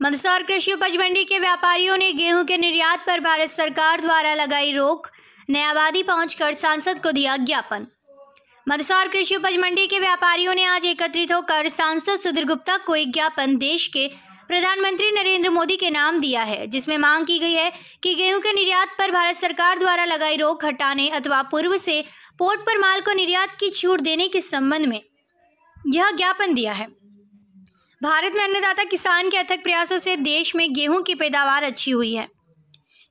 मंदसौर कृषि उपज मंडी के व्यापारियों ने गेहूँ के निर्यात पर भारत सरकार द्वारा लगाई रोक नयाबादी पहुंचकर सांसद को दिया ज्ञापन। मंदसौर कृषि उपज मंडी के व्यापारियों ने आज एकत्रित होकर सांसद सुधीर गुप्ता को एक ज्ञापन देश के प्रधानमंत्री नरेंद्र मोदी के नाम दिया है, जिसमें मांग की गई है कि गेहूँ के निर्यात पर भारत सरकार द्वारा लगाई रोक हटाने अथवा पूर्व से पोर्ट पर माल को निर्यात की छूट देने के संबंध में यह ज्ञापन दिया है। भारत में अन्नदाता किसान के अथक प्रयासों से देश में गेहूँ की पैदावार अच्छी हुई है।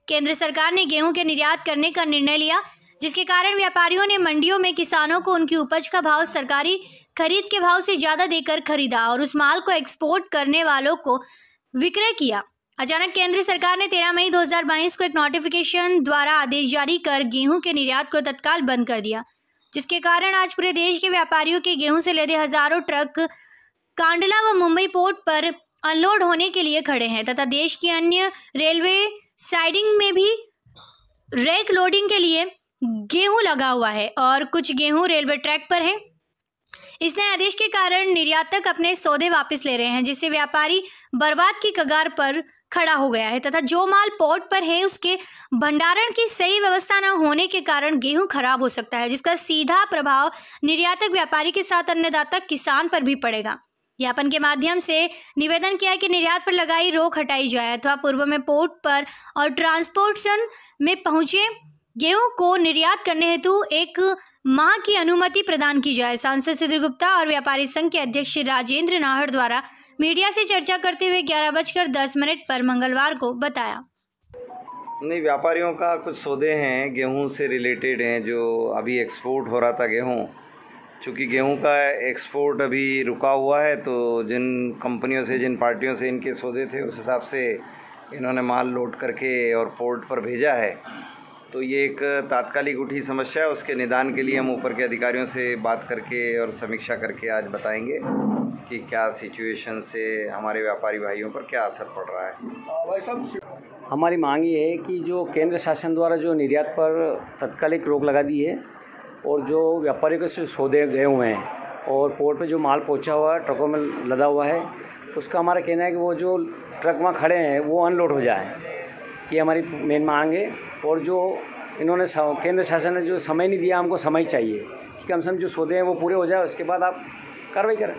केंद्र सरकार ने गेहूँ के निर्यात करने का निर्णय लिया, जिसके कारण व्यापारियों ने मंडियों में किसानों को उनकी उपज का भाव सरकारी खरीद के भाव से ज़्यादा देकर खरीदा और उस माल को एक्सपोर्ट करने वालों को विक्रय किया। अचानक केंद्र सरकार ने 13 मई 2022 को एक नोटिफिकेशन द्वारा आदेश जारी कर गेहूँ के निर्यात को तत्काल बंद कर दिया, जिसके कारण आज पूरे देश के व्यापारियों के गेहूँ से लदे हज़ारों ट्रक कांडला व मुंबई पोर्ट पर अनलोड होने के लिए खड़े हैं तथा देश की अन्य रेलवे साइडिंग में भी रैक लोडिंग के लिए गेहूँ लगा हुआ है और कुछ गेहूँ रेलवे ट्रैक पर है। इस नए आदेश के कारण निर्यातक अपने सौदे वापस ले रहे हैं, जिससे व्यापारी बर्बाद की कगार पर खड़ा हो गया है तथा जो माल पोर्ट पर है, उसके भंडारण की सही व्यवस्था न होने के कारण गेहूँ खराब हो सकता है, जिसका सीधा प्रभाव निर्यातक व्यापारी के साथ अन्नदाता किसान पर भी पड़ेगा। ज्ञापन के माध्यम से निवेदन किया कि निर्यात पर लगाई रोक हटाई जाए। अथवा पूर्व में पोर्ट पर और ट्रांसपोर्टेशन में पहुँचे गेहूँ को निर्यात करने हेतु एक माह की अनुमति प्रदान की जाए। सांसद सुधीर गुप्ता और व्यापारी संघ के अध्यक्ष राजेंद्र नाहर द्वारा मीडिया से चर्चा करते हुए ग्यारह बजकर दस मिनट पर मंगलवार को बताया। नहीं, व्यापारियों का कुछ सौदे हैं, गेहूँ से रिलेटेड हैं, जो अभी एक्सपोर्ट हो रहा था गेहूँ। चूँकि गेहूँ का एक्सपोर्ट अभी रुका हुआ है तो जिन कंपनियों से जिन पार्टियों से इनके सौदे थे उस हिसाब से इन्होंने माल लोड करके और पोर्ट पर भेजा है। तो ये एक तात्कालिक उठी समस्या है उसके निदान के लिए हम ऊपर के अधिकारियों से बात करके और समीक्षा करके आज बताएँगे कि क्या सिचुएशन से हमारे व्यापारी भाइयों पर क्या असर पड़ रहा है। हमारी मांग ये है कि जो केंद्र शासन द्वारा जो निर्यात पर तत्कालिक रोक लगा दी है और जो व्यापारियों के सौदे गए हुए हैं और पोर्ट पे जो माल पहुँचा हुआ है ट्रकों में लदा हुआ है उसका हमारा कहना है कि वो जो ट्रक वहाँ खड़े हैं वो अनलोड हो जाए। ये हमारी मेन मांग है और जो इन्होंने केंद्र शासन ने जो समय नहीं दिया हमको समय चाहिए कि कम से कम जो सौदे हैं वो पूरे हो जाए उसके बाद आप कार्रवाई करें।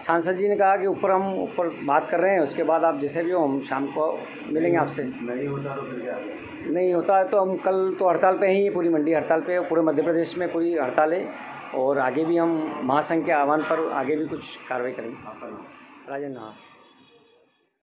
सांसद जी ने कहा कि ऊपर हम ऊपर बात कर रहे हैं उसके बाद आप जैसे भी हो हम शाम को मिलेंगे आपसे। नहीं होता तो फिर क्या? नहीं होता है तो हम कल तो हड़ताल पे ही पूरी मंडी हड़ताल पे पूरे मध्य प्रदेश में पूरी हड़ताल है और आगे भी हम महासंघ के आह्वान पर आगे भी कुछ कार्रवाई करेंगे। राजेंद्र हाँ।